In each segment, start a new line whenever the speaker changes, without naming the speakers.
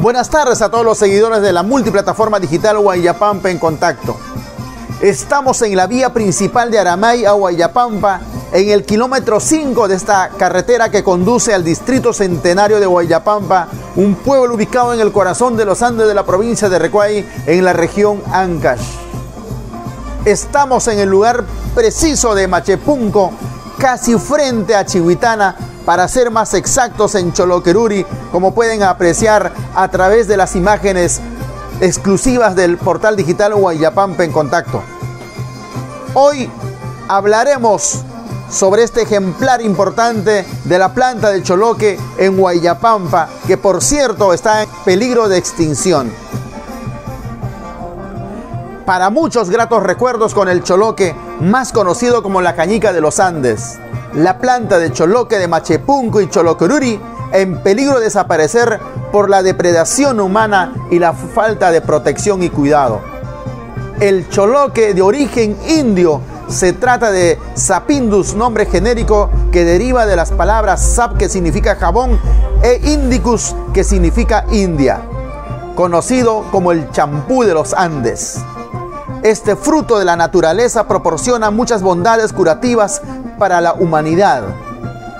Buenas tardes a todos los seguidores de la multiplataforma digital Guayapampa en contacto. Estamos en la vía principal de Aramay a Guayapampa, en el kilómetro 5 de esta carretera que conduce al distrito centenario de Guayapampa, un pueblo ubicado en el corazón de los Andes de la provincia de Recuay, en la región Ancash. Estamos en el lugar preciso de Machepunco, casi frente a Chihuitana, para ser más exactos en Choloqueruri, como pueden apreciar a través de las imágenes exclusivas del portal digital Guayapampa en contacto. Hoy hablaremos sobre este ejemplar importante de la planta de Choloque en Guayapampa, que por cierto está en peligro de extinción. Para muchos gratos recuerdos con el Choloque, más conocido como la cañica de los Andes la planta de choloque de Machepunco y Cholocoruri en peligro de desaparecer por la depredación humana y la falta de protección y cuidado. El choloque de origen indio se trata de Sapindus, nombre genérico que deriva de las palabras sap que significa jabón e indicus que significa India, conocido como el champú de los Andes. Este fruto de la naturaleza proporciona muchas bondades curativas para la humanidad.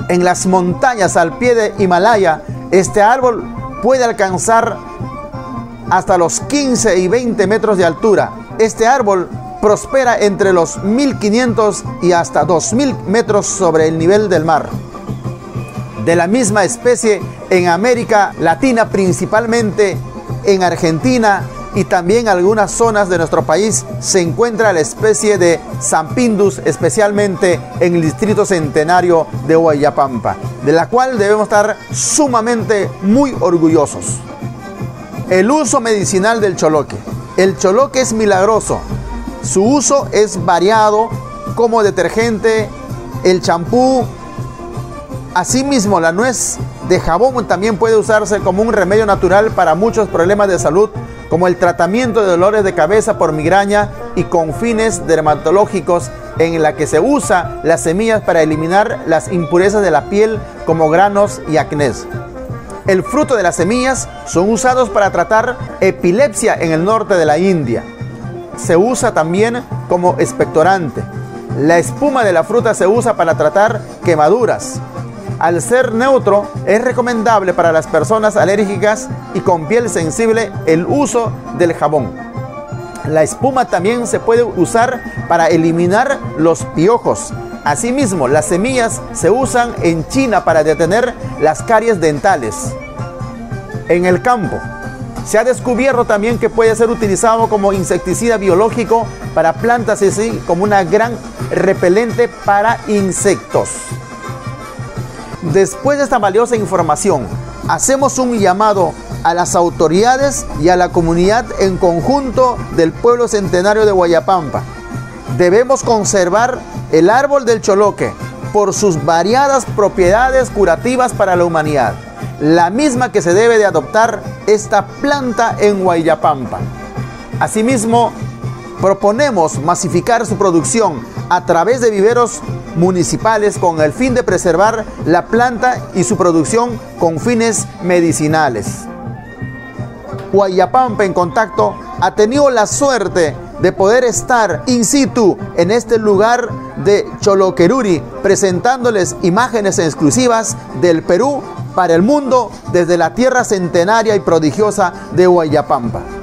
En las montañas al pie de Himalaya, este árbol puede alcanzar hasta los 15 y 20 metros de altura. Este árbol prospera entre los 1500 y hasta 2000 metros sobre el nivel del mar. De la misma especie en América Latina, principalmente en Argentina, y también algunas zonas de nuestro país se encuentra la especie de Zampindus, especialmente en el distrito centenario de Guayapampa, de la cual debemos estar sumamente muy orgullosos. El uso medicinal del choloque. El choloque es milagroso. Su uso es variado como detergente, el champú, asimismo la nuez de jabón también puede usarse como un remedio natural para muchos problemas de salud como el tratamiento de dolores de cabeza por migraña y con fines dermatológicos en la que se usa las semillas para eliminar las impurezas de la piel como granos y acnés. El fruto de las semillas son usados para tratar epilepsia en el norte de la India. Se usa también como expectorante. La espuma de la fruta se usa para tratar quemaduras, al ser neutro, es recomendable para las personas alérgicas y con piel sensible el uso del jabón. La espuma también se puede usar para eliminar los piojos. Asimismo, las semillas se usan en China para detener las caries dentales. En el campo, se ha descubierto también que puede ser utilizado como insecticida biológico para plantas y así como una gran repelente para insectos. Después de esta valiosa información, hacemos un llamado a las autoridades y a la comunidad en conjunto del pueblo centenario de Guayapampa. Debemos conservar el árbol del choloque por sus variadas propiedades curativas para la humanidad, la misma que se debe de adoptar esta planta en Guayapampa. Asimismo, proponemos masificar su producción a través de viveros municipales con el fin de preservar la planta y su producción con fines medicinales. Guayapampa en contacto ha tenido la suerte de poder estar in situ en este lugar de Choloqueruri, presentándoles imágenes exclusivas del Perú para el mundo desde la tierra centenaria y prodigiosa de Guayapampa.